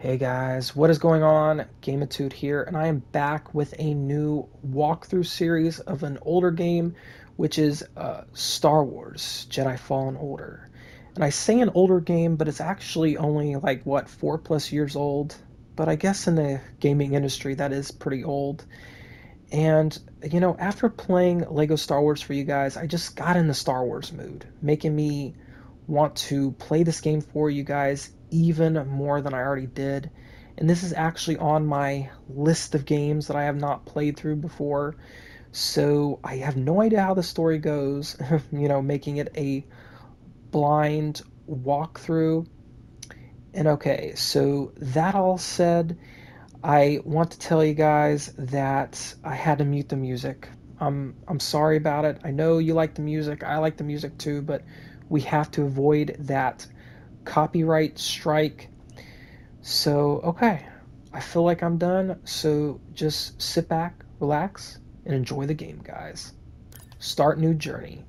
Hey guys, what is going on? Gameatude here, and I am back with a new walkthrough series of an older game, which is uh, Star Wars Jedi Fallen Order. And I say an older game, but it's actually only like, what, four plus years old? But I guess in the gaming industry, that is pretty old. And, you know, after playing Lego Star Wars for you guys, I just got in the Star Wars mood, making me want to play this game for you guys even more than I already did. And this is actually on my list of games that I have not played through before. So I have no idea how the story goes, you know, making it a blind walkthrough. And okay, so that all said, I want to tell you guys that I had to mute the music. I'm I'm sorry about it. I know you like the music. I like the music too, but we have to avoid that copyright strike. So, okay, I feel like I'm done. So just sit back, relax, and enjoy the game, guys. Start new journey.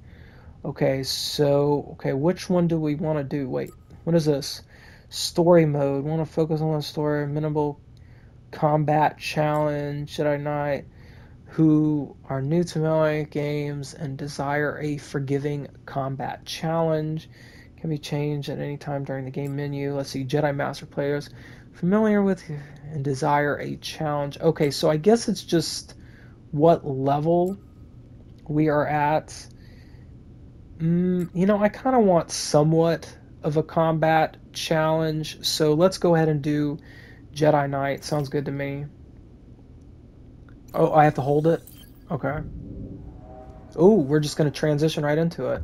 Okay, so, okay, which one do we want to do? Wait, what is this? Story mode. Want to focus on the story. Minimal combat challenge. Jedi Knight who are new to melee games and desire a forgiving combat challenge can be changed at any time during the game menu. Let's see, Jedi Master players familiar with and desire a challenge. Okay, so I guess it's just what level we are at. Mm, you know, I kind of want somewhat of a combat challenge, so let's go ahead and do Jedi Knight. Sounds good to me. Oh, I have to hold it? Okay. Oh, we're just going to transition right into it.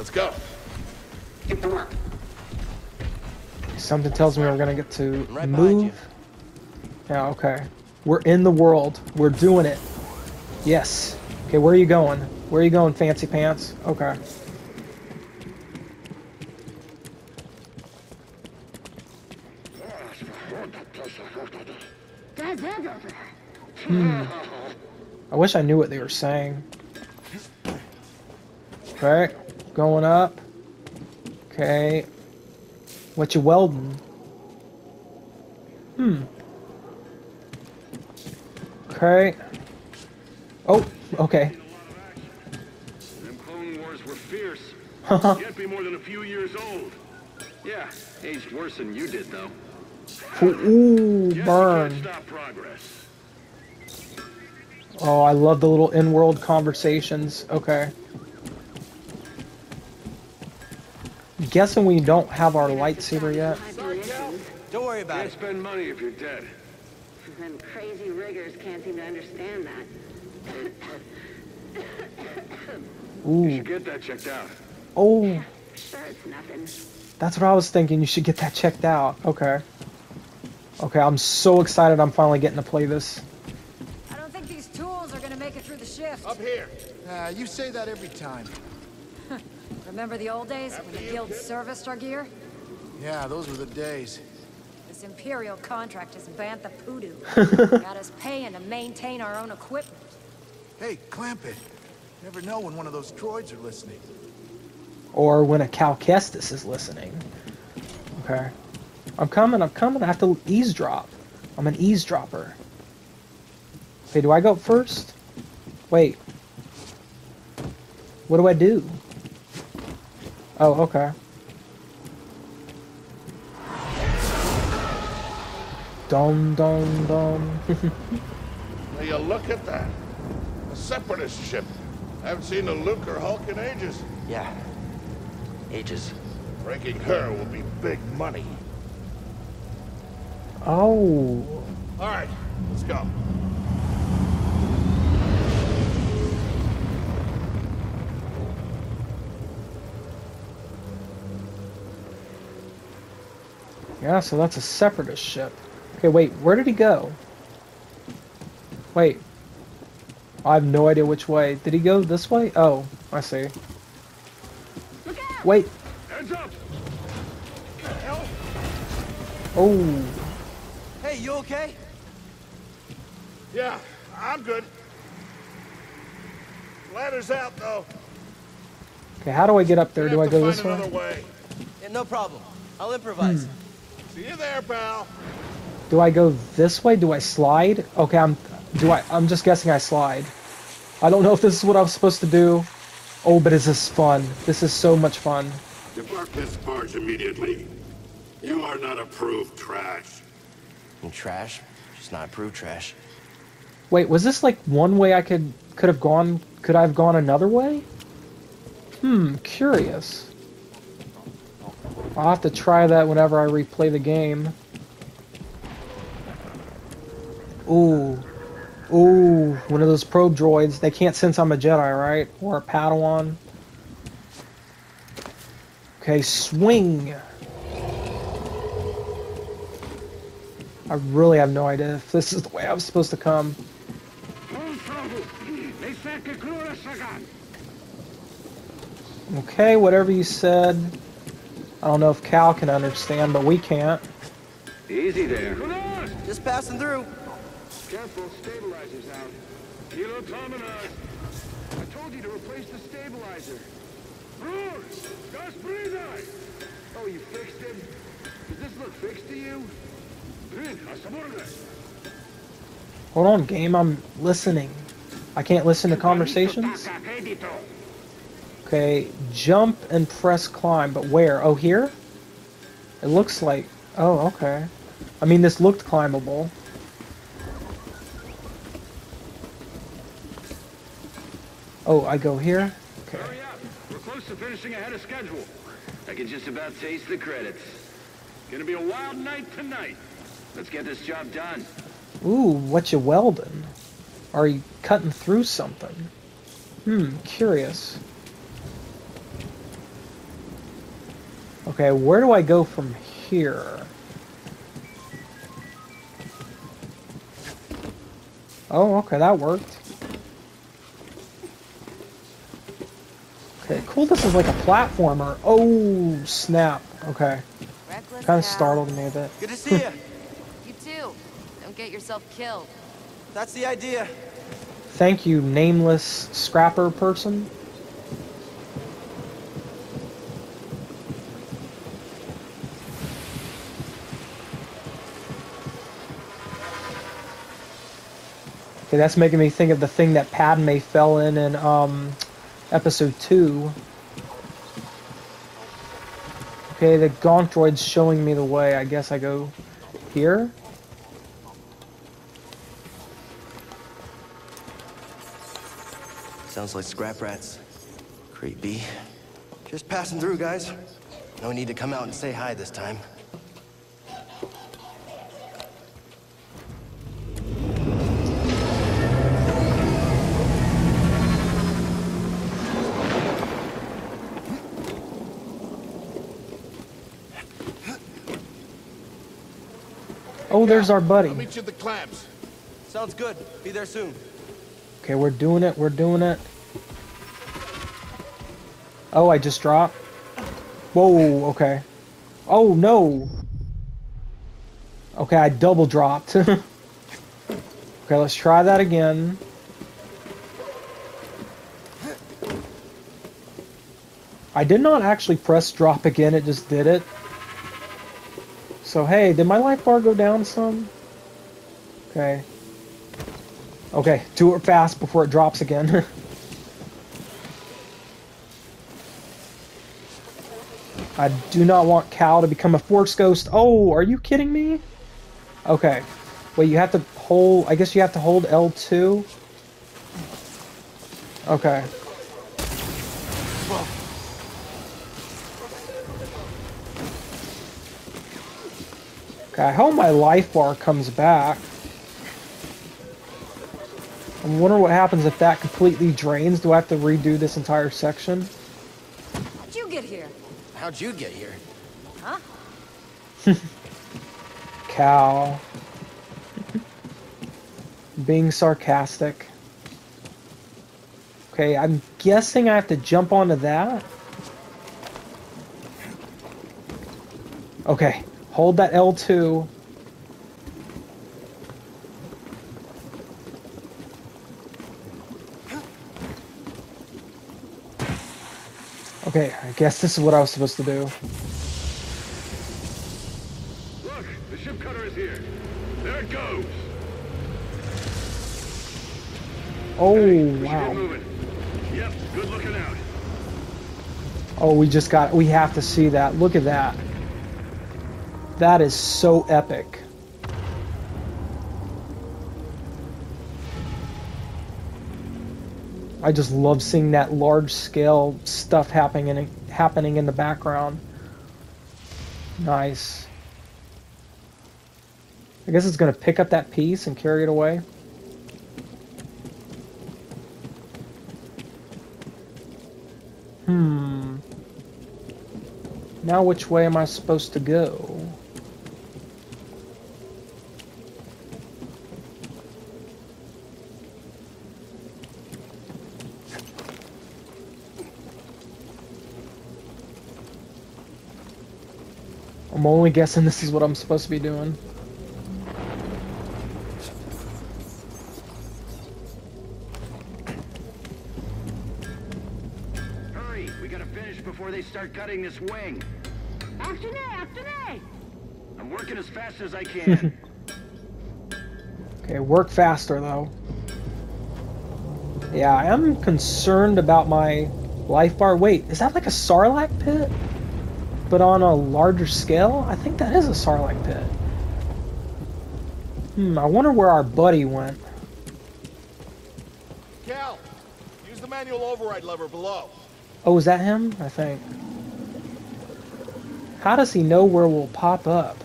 let's go. Get to work. Something tells me we're gonna get to right move. Yeah, okay. We're in the world. We're doing it. Yes. Okay, where are you going? Where are you going, fancy pants? Okay. Hmm. I wish I knew what they were saying. Okay, going up. Okay. What you welding? Hmm. Okay. Oh, okay. Them Clone Wars were fierce. Haha. Can't be more than a few years old. Yeah, aged worse than you did, though. Ooh, Guess burn. can't stop progress. Oh, I love the little in-world conversations. Okay. Guessing we don't have our lightsaber yet. Don't worry about Can't it. spend money if you're dead. Them crazy riggers can't seem to understand that. You should get that checked out. Oh, Sure, it's nothing. that's what I was thinking. You should get that checked out. Okay. Okay, I'm so excited I'm finally getting to play this. I don't think these tools are gonna make it through the shift. Up here. Ah, you say that every time. Remember the old days when the guild serviced our gear? Yeah, those were the days. This Imperial contract is Bantha Poodoo. Got us paying to maintain our own equipment. Hey, clamp it. Never know when one of those droids are listening. Or when a Cal Kestis is listening. Okay. I'm coming, I'm coming. I have to eavesdrop. I'm an eavesdropper. Okay, do I go first? Wait. What do I do? Oh, okay. Dum dum dum. Now you look at that. A separatist ship. I haven't seen a Lucrehulk in ages. Yeah. Ages. Breaking her will be big money. oh. All right, let's go. Yeah, so that's a separatist ship. Okay, wait, where did he go? Wait. I have no idea which way. Did he go this way? Oh, I see. Wait. Oh. Hey, you okay? Yeah, I'm good. Ladder's out, though. Okay, how do I get up there? Do I go find this another way? way. Yeah, no problem. I'll improvise. Hmm. See you there, pal. Do I go this way? Do I slide? Okay, I'm do I I'm just guessing I slide. I don't know if this is what I was supposed to do. Oh, but is this fun? This is so much fun. Depart this barge immediately. You are not approved trash. And trash? Just not approved trash. Wait, was this like one way I could could have gone? Could I have gone another way? Hmm, curious. I'll have to try that whenever I replay the game. Ooh. Ooh, one of those probe droids. They can't sense I'm a Jedi, right? Or a Padawan. Okay, swing. I really have no idea if this is the way I was supposed to come. Okay, whatever you said. I don't know if Cal can understand, but we can't. Easy there. Just passing through. Careful, stabilizer's out. Kilo Tominos. I told you to replace the stabilizer. Bruce! Gas breather! Oh, you fixed it? Does this look fixed to you? Good, hasta morgue. Hold on, game. I'm listening. I can't listen to conversations. Okay, jump and press climb, but where? Oh, here? It looks like. Oh, okay. I mean, this looked climbable. Oh, I go here? Okay. Hurry up. We're close to finishing ahead of schedule. I can just about taste the credits. Gonna be a wild night tonight. Let's get this job done. Ooh, what you welding? Are you cutting through something? Hmm, curious. Okay, where do I go from here? Oh, okay, that worked. Okay, cool, this is like a platformer. Oh, snap. Okay, kind of startled me a bit. Good to see you. You too. Don't get yourself killed. That's the idea. Thank you, nameless scrapper person. Okay, that's making me think of the thing that Padme fell in in um, episode two. Okay, the Gonk droid's showing me the way. I guess I go here. Sounds like scrap rats. Creepy. Just passing through, guys. No need to come out and say hi this time. Oh, there's our buddy. I'll meet you at the clamps. Sounds good. Be there soon. Okay, we're doing it. We're doing it. Oh, I just dropped. Whoa, okay. Oh, no. Okay, I double dropped. okay, let's try that again. I did not actually press drop again, it just did it. So, hey, did my life bar go down some? Okay. Okay, do it fast before it drops again. I do not want Cal to become a force ghost. Oh, are you kidding me? Okay. Wait, you have to hold... I guess you have to hold L2? Okay. I hope my life bar comes back. I wonder what happens if that completely drains. Do I have to redo this entire section? How'd you get here? How'd you get here? Huh? Cal. Being sarcastic. Okay, I'm guessing I have to jump onto that. Okay, hold that L2. Okay, I guess this is what I was supposed to do. Look, the ship cutter is here. There it goes. Oh, should wow. Yep, good looking out. Oh, we just got, we have to see that. Look at that. That is so epic. I just love seeing that large scale stuff happening in, happening in the background. Nice. I guess it's going to pick up that piece and carry it away. Hmm. Now which way am I supposed to go? I'm only guessing this is what I'm supposed to be doing. Hurry, we gotta finish before they start cutting this wing. After me, after me. I'm working as fast as I can. Okay, work faster though. Yeah, I am concerned about my life bar. Wait, is that like a Sarlacc pit? But on a larger scale? I think that is a Sarlacc pit. Hmm, I wonder where our buddy went. Cal, use the manual override lever below. Oh, is that him? I think. How does he know where we'll pop up?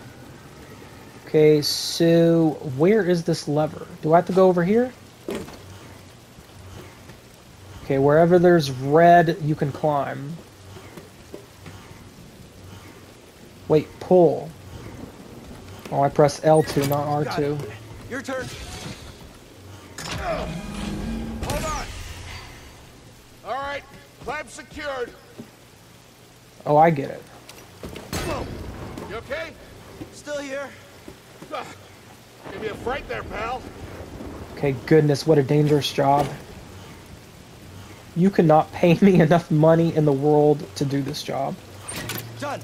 Okay, so where is this lever? Do I have to go over here? Okay, wherever there's red, you can climb. Wait, pull. Oh, I press L2, not R2. Your turn. Hold on. All right, clamp secured. Oh, I get it. You okay? Still here. Give me a fright there, pal. Okay, goodness, what a dangerous job. You cannot pay me enough money in the world to do this job. Done.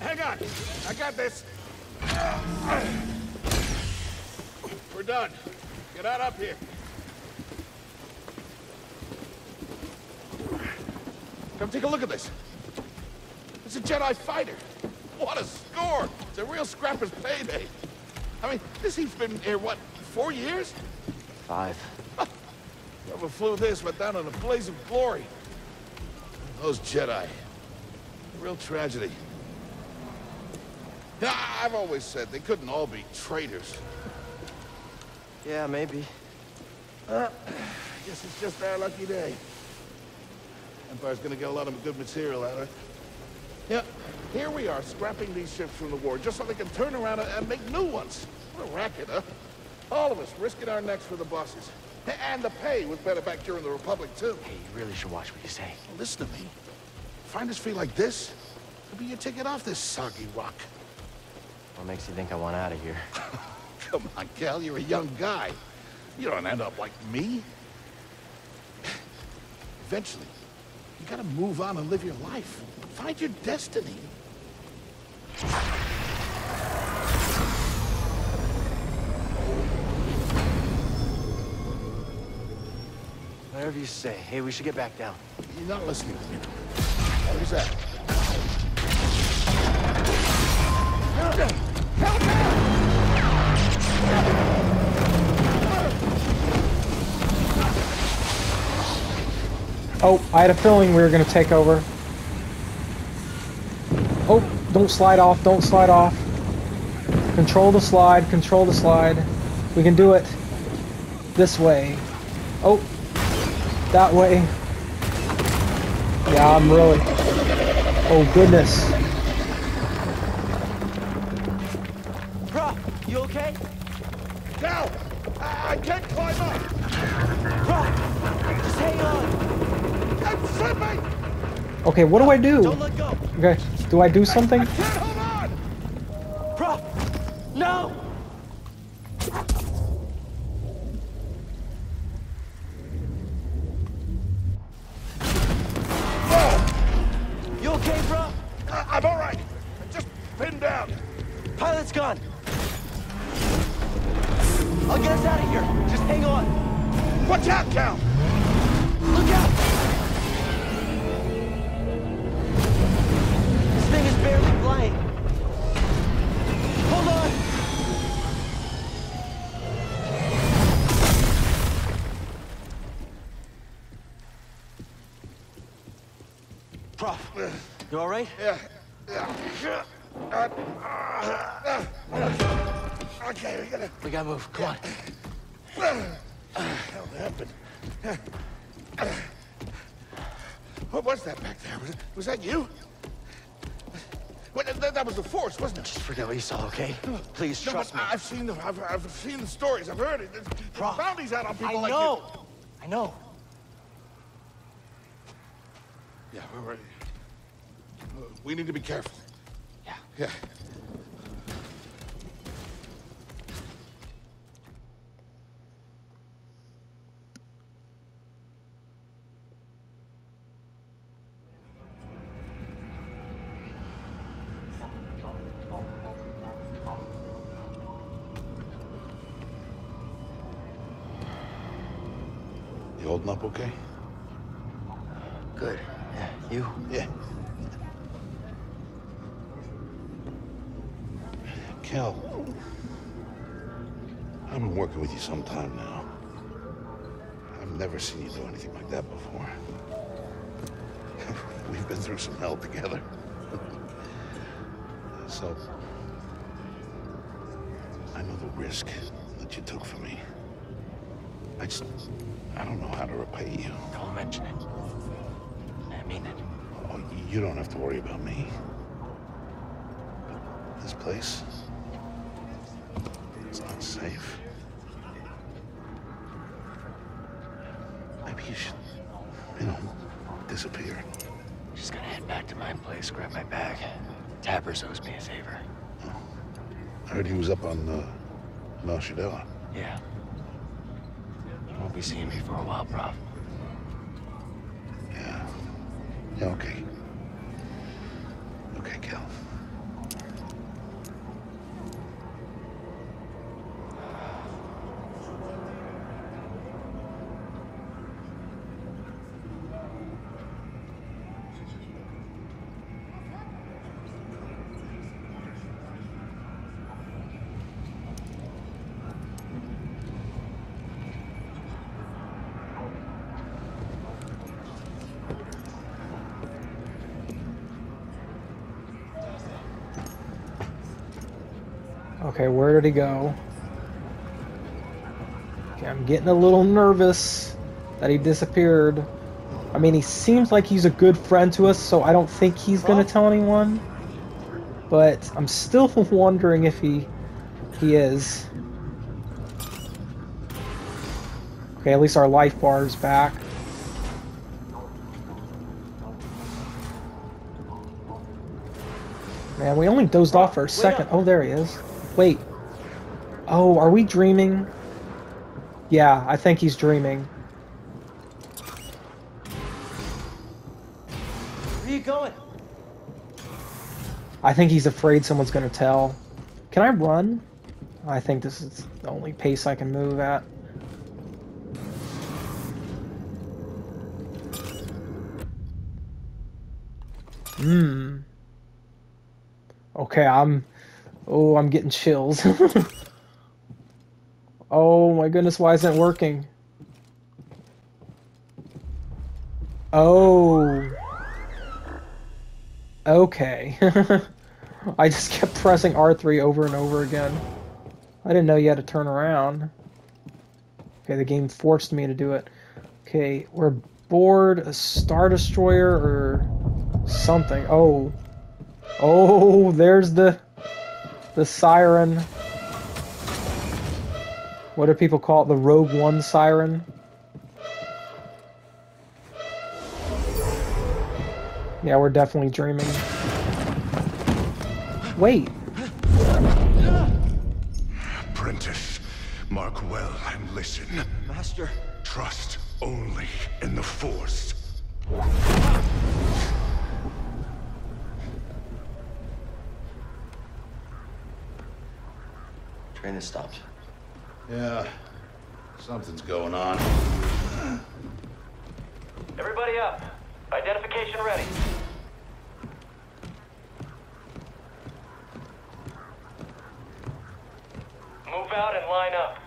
Hang on. I got this. We're done. Get out up here. Come take a look at this. It's a Jedi fighter. What a score! It's a real scrapper's payday. I mean, this heat's been here, what, four years? Five. Whoever flew this went down in a blaze of glory. Those Jedi. Real tragedy. I've always said they couldn't all be traitors. Yeah, maybe. Uh, guess it's just our lucky day. Empire's gonna get a lot of good material out of it. Yeah, here we are scrapping these ships from the war just so they can turn around and- make new ones. What a racket, huh? All of us risking our necks for the bosses. And the pay was better back during the Republic, too. Hey, you really should watch what you say. Listen to me. Find us free like this, it'll be your ticket off this soggy rock. What makes you think I want out of here? Come on, Cal, you're a young guy. You don't end up like me. Eventually, you gotta move on and live your life. Find your destiny. Whatever you say. Hey, we should get back down. You're not listening to me. What is that? Oh, I had a feeling we were going to take over. Oh, don't slide off, don't slide off. Control the slide, control the slide. We can do it. This way. Oh, that way. Yeah, I'm really... Oh, goodness. Okay, what do I do? Don't let go. Okay, do I do something? Flying. Hold on! Prauf, you all right? Yeah. Yeah. Okay, we gotta... We gotta move. Come on. hell happened? What was that back there? Was, was that you? That, that was the Force, wasn't it? Just forget what you saw, okay? Please No, trust me. I've seen the I've, I've seen the stories. I've heard it. There's, Prauf, bounties out on people I like know. I know. Yeah, we're ready. Uh, we need to be careful. Yeah. Yeah. You holding up okay? Good. Yeah. You? Yeah. Cal, I've been working with you some time now. I've never seen you do anything like that before. We've been through some hell together. so, I know the risk that you took for me. I just, I don't know how to repay you. Don't mention it. I mean it. Oh, you don't have to worry about me. But this place, safe. Maybe you should, you know, disappear. Just gonna head back to my place, grab my bag. Tappers owes me a favor. I heard he was up on uh, Mel Shadella. Yeah. You won't be seeing me for a while, Prauf. Yeah. Yeah. Okay, Cal. Okay, where did he go? Okay, I'm getting a little nervous that he disappeared. I mean, he seems like he's a good friend to us, so I don't think he's gonna tell anyone. But I'm still wondering if he he is. Okay, at least our life bar is back. Man, we only dozed off for a second. Oh, there he is. Wait. Oh, are we dreaming? Yeah, I think he's dreaming. Where are you going? I think he's afraid someone's gonna tell. Can I run? I think this is the only pace I can move at. Hmm. Okay, I'm... Oh, I'm getting chills. oh my goodness, why isn't it working? Oh. Okay. I just kept pressing R3 over and over again. I didn't know you had to turn around. Okay, the game forced me to do it. Okay, we're aboard a Star Destroyer or something. Oh. Oh, there's the the siren. What do people call it? The Rogue One siren? Yeah, we're definitely dreaming. Wait. Apprentice, mark well and listen. Master. Trust only in the Force. Train has stopped. Yeah, something's going on. Everybody up. Identification ready. Move out and line up.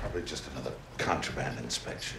Probably just another contraband inspection.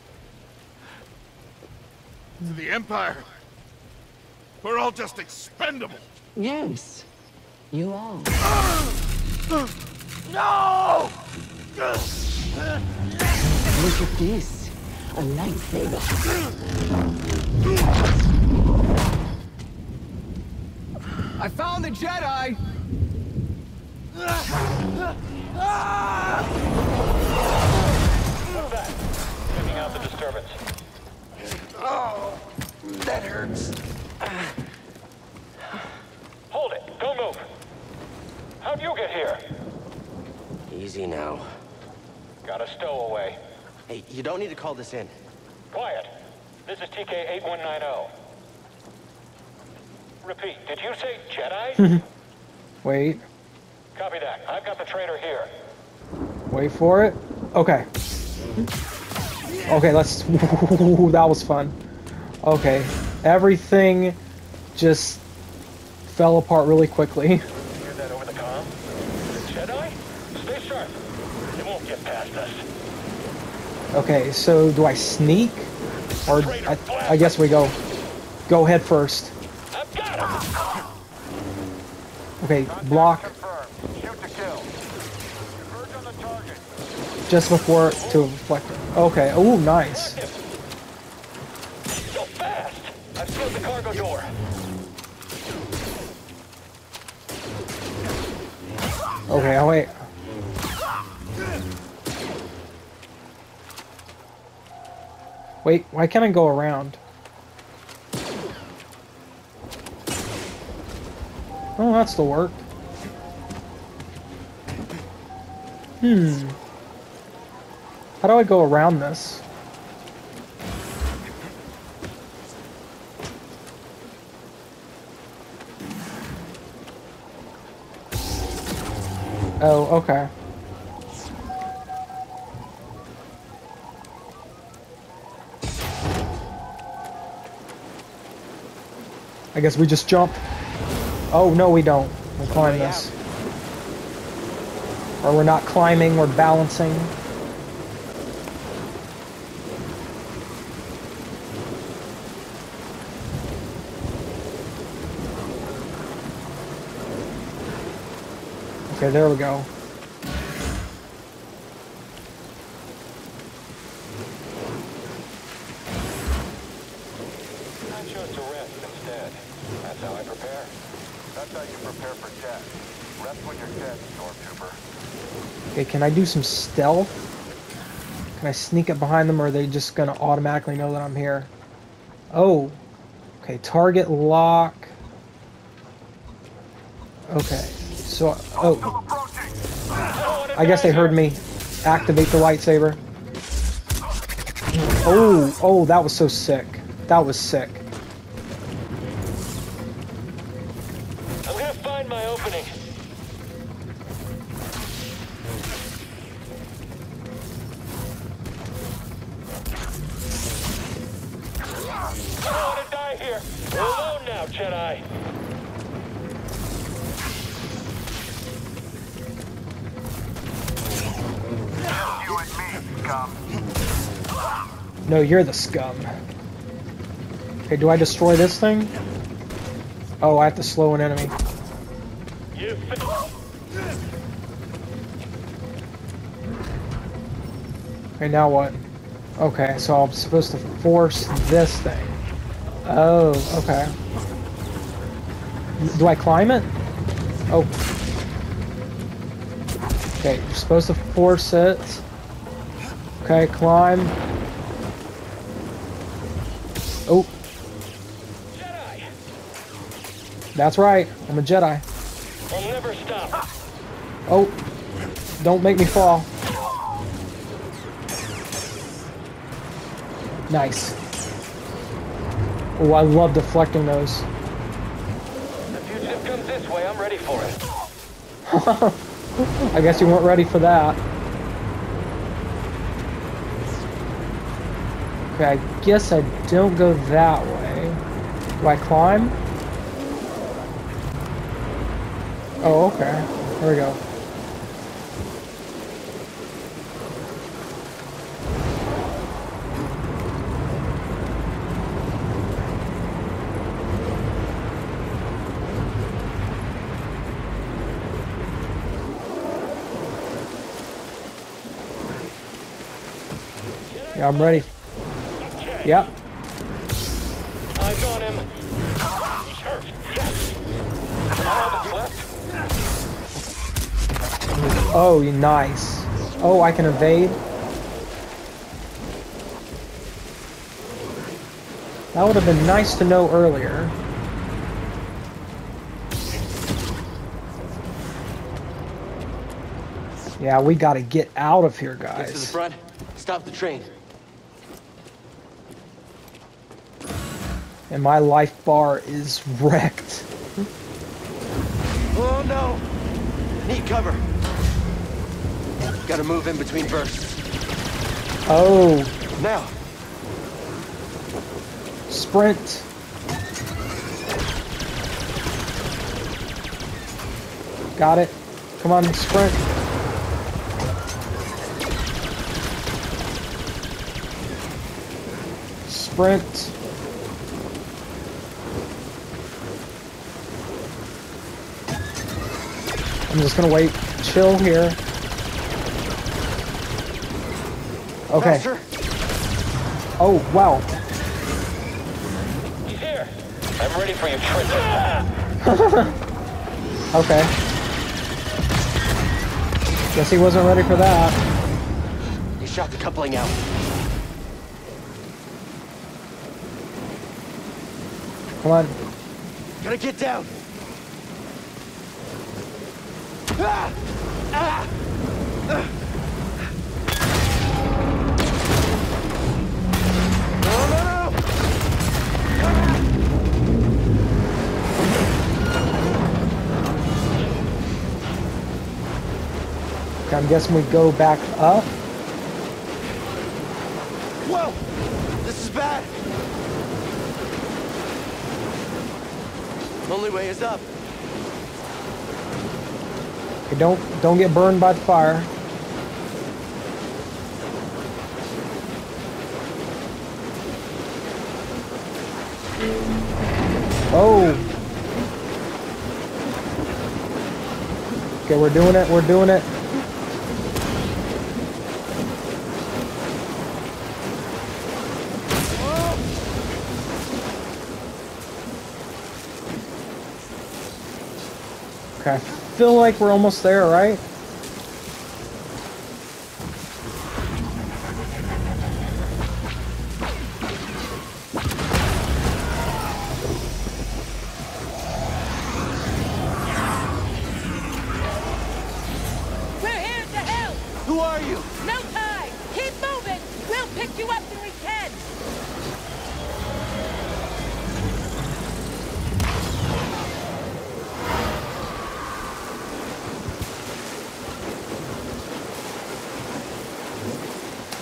To the Empire, we're all just expendable. Yes, you are. No! Look at this. A lightsaber. I found the Jedi! Checking out the disturbance. That hurts. Hold it. Don't move. How'd you get here? Easy now. Got a stowaway. Hey, you don't need to call this in. Quiet. This is TK-8190. Repeat, did you say Jedi? Wait. Copy that. I've got the traitor here. Wait for it. Okay. Okay, let's... that was fun. Okay, everything just fell apart really quickly. Hear that over the comm? Jedi? Stay sharp. It won't get past us. Okay, so do I sneak, or I, I guess we go go head first. I've got him! Okay, block just before to reflect. Okay. Oh, nice. I've sealed the cargo door. Okay. Oh wait. Wait. Why can't I go around? Oh, that's the work. Hmm. How do I go around this? Oh, okay. I guess we just jump. Oh, no, we don't. We'll climb this. Or we're not climbing, we're balancing. Okay, there we go. I chose to rest instead. That's how I prepare. That's how you prepare for death. Rest when you're dead, Stormtrooper. Okay, can I do some stealth? Can I sneak up behind them or are they just gonna automatically know that I'm here? Oh. Okay, target lock. Okay. So, oh. I guess they heard me activate the lightsaber. Oh, oh, that was so sick. That was sick. You're the scum. Okay, do I destroy this thing? Oh, I have to slow an enemy. Okay, now what? Okay, so I'm supposed to force this thing. Oh, okay. Do I climb it? Oh. Okay, you're supposed to force it. Okay, climb. That's right, I'm a Jedi. I'll never stop. Oh, don't make me fall. Nice. Oh, I love deflecting those. The fugitive comes this way. I'm ready for it. I guess you weren't ready for that. Okay, I guess I don't go that way. Do I climb? Oh, okay. Here we go. Yeah, I'm ready. Yep. Oh, you nice. Oh, I can evade. That would have been nice to know earlier. Yeah, we gotta get out of here, guys. Get to the front. Stop the train. And my life bar is wrecked. Oh no! Need cover. Gotta move in between bursts. Oh, Now! sprint. Got it. Come on, sprint. Sprint. I'm just gonna wait. Chill here. Okay. Faster! Oh, wow. He's here. I'm ready for your trick. Ah! Okay. Guess he wasn't ready for that. You shot the coupling out. Come on. Gotta get down! Ah! Ah! I'm guessing we go back up. Whoa! This is bad! Only way is up. Okay, don't don't get burned by the fire. Oh. Okay, we're doing it. We're doing it. Okay, feel like we're almost there, right?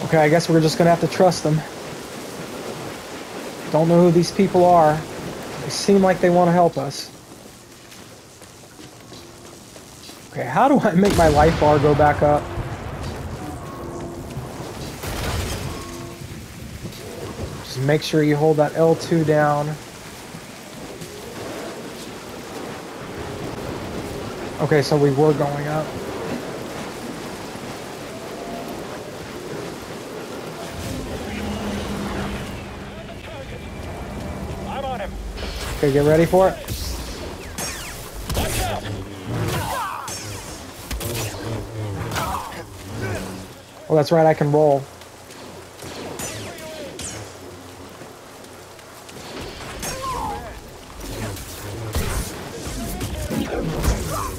Okay, I guess we're just gonna have to trust them. Don't know who these people are. They seem like they want to help us. Okay, how do I make my life bar go back up? Just make sure you hold that L2 down. Okay, so we were going up. I'm on him. Okay, get ready for it. Oh, that's right, I can roll.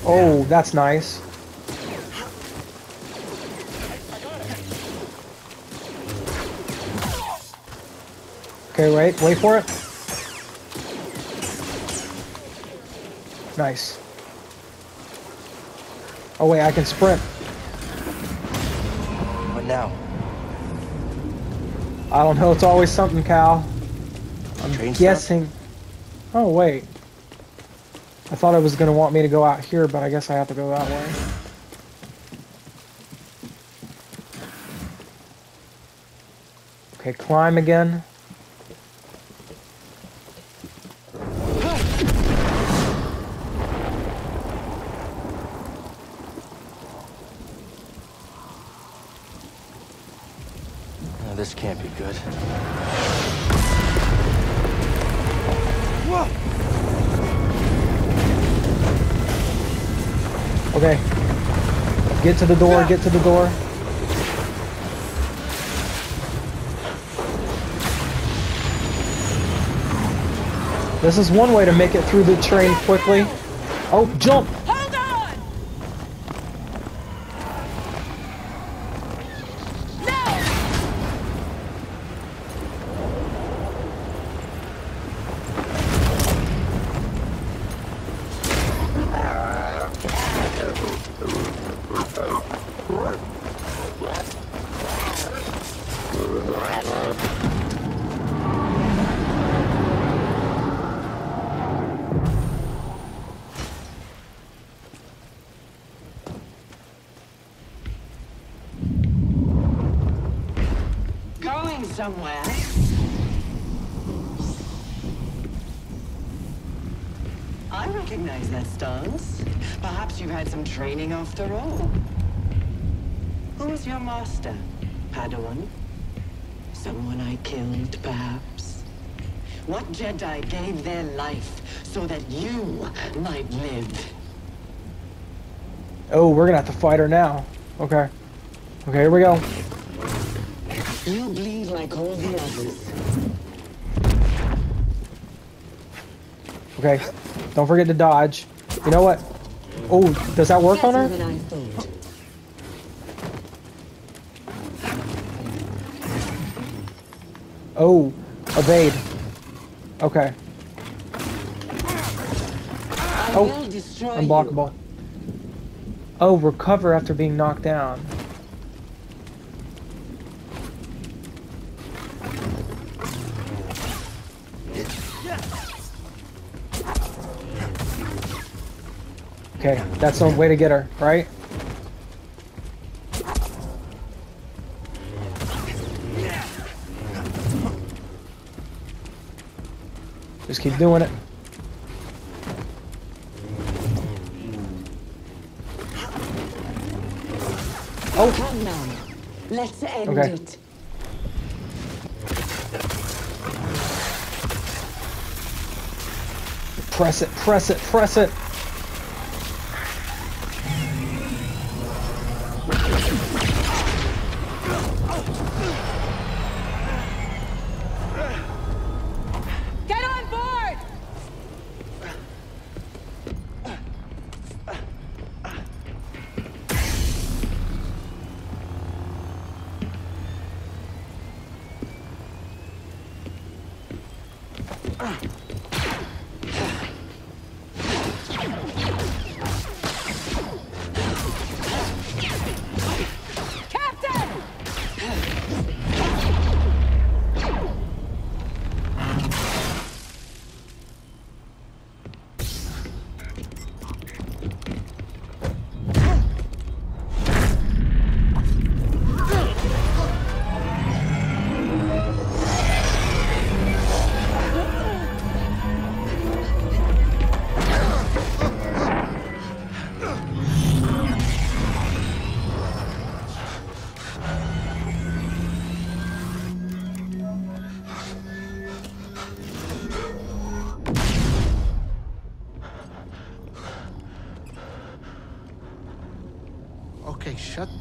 Oh, that's nice. Okay, wait, wait for it. Nice. Oh wait, I can sprint. What now? I don't know, it's always something, Cal. I'm Train stuff? guessing. Oh wait. I thought it was gonna want me to go out here, but I guess I have to go that way. Okay, climb again. To the door, get to the door. This is one way to make it through the train quickly. Oh, jump! Going somewhere? I recognize that stance. Perhaps you've had some training after all. Who was your master? Padawan? Someone I killed, perhaps? What Jedi gave their life so that you might live? Oh, we're gonna have to fight her now. Okay. Okay, here we go. You bleed like all the others. Okay. Don't forget to dodge. You know what? Oh, does that work on her? Oh, evade. Okay. Oh. Unblockable. Oh, recover after being knocked down. Okay, that's the way to get her, right? Just keep doing it. Oh. Come now. Let's end Okay. it. Press it, press it, press it.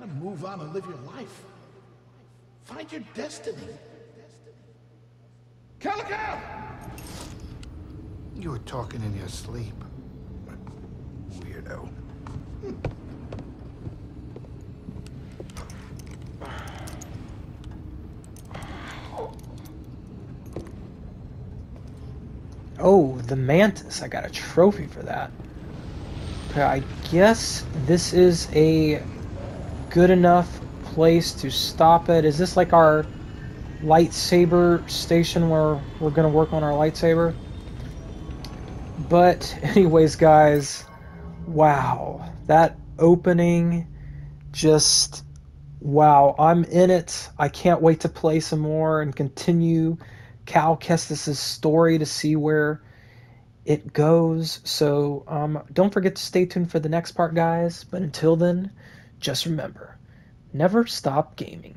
Gotta move on and live your life. Find your destiny. Calico! You were talking in your sleep. Weirdo. Oh, the Mantis. I got a trophy for that. I guess this is a good enough place to stop it. Is this like our lightsaber station where we're going to work on our lightsaber? But, anyways, guys, wow. That opening just. Wow, I'm in it. I can't wait to play some more and continue Cal Kestis' story to see where it goes. So um, don't forget to stay tuned for the next part, guys. But until then, just remember never stop gaming.